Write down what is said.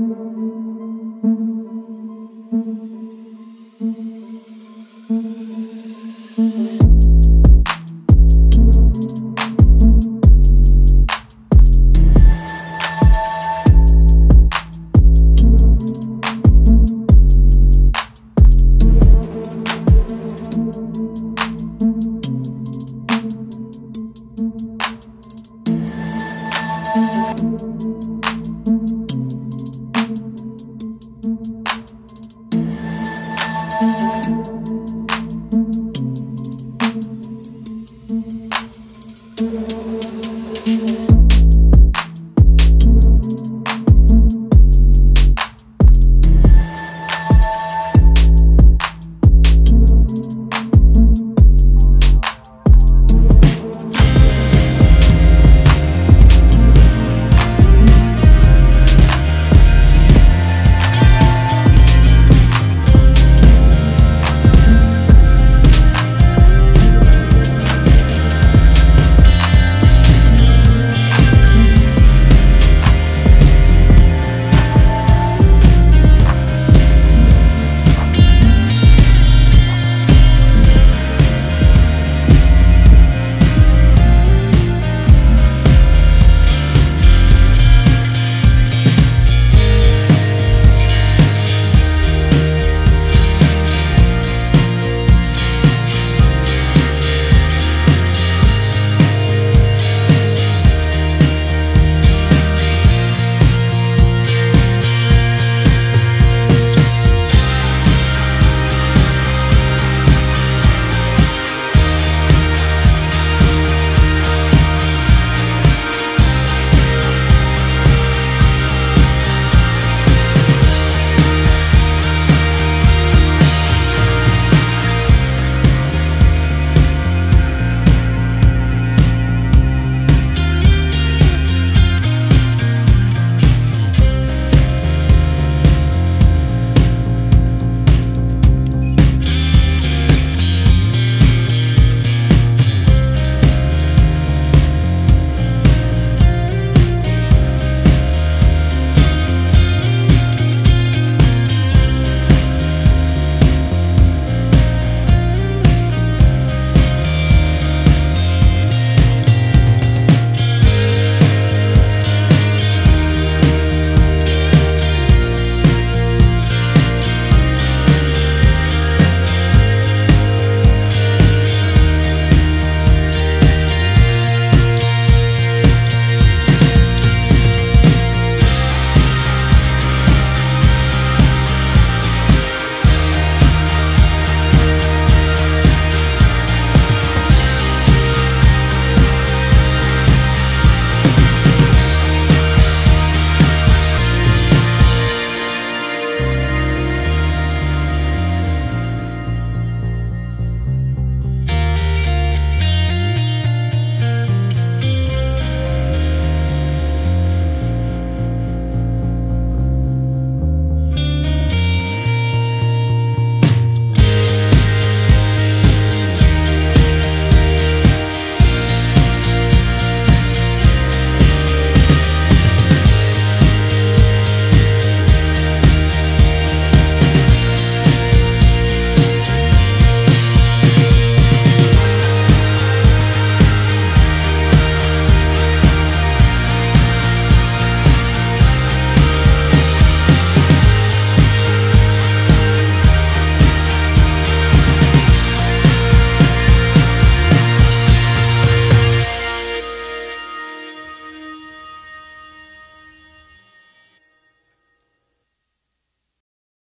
Thank you.